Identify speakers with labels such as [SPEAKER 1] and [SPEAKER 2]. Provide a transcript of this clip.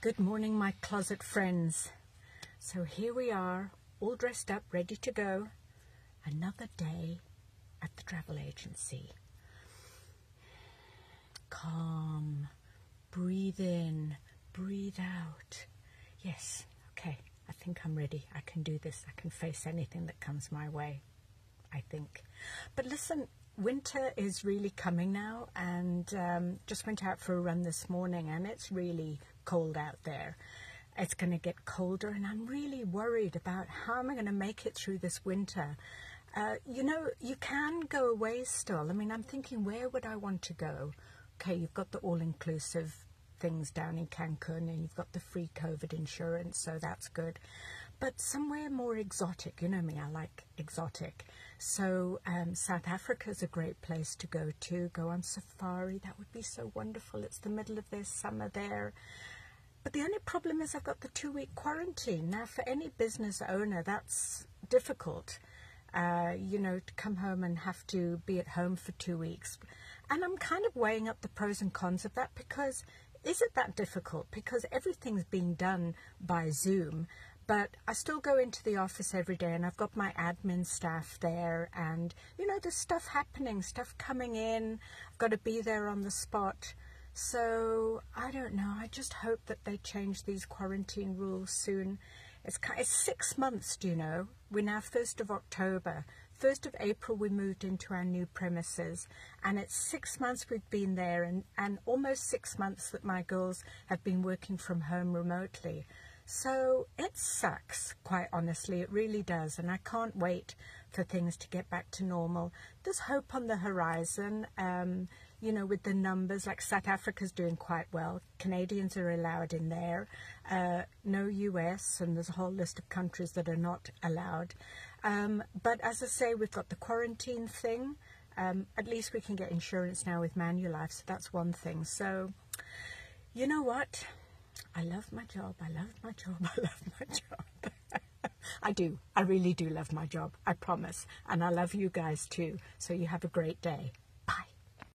[SPEAKER 1] Good morning, my closet friends. So here we are, all dressed up, ready to go. Another day at the travel agency. Calm, breathe in, breathe out. Yes, okay, I think I'm ready. I can do this. I can face anything that comes my way, I think. But listen, winter is really coming now, and um, just went out for a run this morning, and it's really cold out there. It's going to get colder, and I'm really worried about how am I going to make it through this winter. Uh, you know, you can go away still. I mean, I'm thinking, where would I want to go? Okay, you've got the all inclusive things down in Cancun, and you've got the free COVID insurance, so that's good. But somewhere more exotic, you know me, I like exotic. So um, South Africa is a great place to go to. Go on safari, that would be so wonderful. It's the middle of their summer there. But the only problem is I've got the two week quarantine. Now, for any business owner, that's difficult. Uh, you know, to come home and have to be at home for two weeks. And I'm kind of weighing up the pros and cons of that because is it that difficult? Because everything's being done by Zoom. But I still go into the office every day and I've got my admin staff there and, you know, there's stuff happening, stuff coming in. I've got to be there on the spot. So I don't know. I just hope that they change these quarantine rules soon. It's, it's six months, do you know? We're now 1st of October. 1st of April we moved into our new premises and it's six months we've been there and, and almost six months that my girls have been working from home remotely. So it sucks, quite honestly, it really does, and I can't wait for things to get back to normal. There's hope on the horizon, um, you know, with the numbers, like South Africa's doing quite well. Canadians are allowed in there, uh, no US, and there's a whole list of countries that are not allowed. Um, but as I say, we've got the quarantine thing. Um, at least we can get insurance now with Manulife, so that's one thing. So, you know what? I love my job. I love my job. I love my job. I do. I really do love my job. I promise. And I love you guys too. So you have a great day.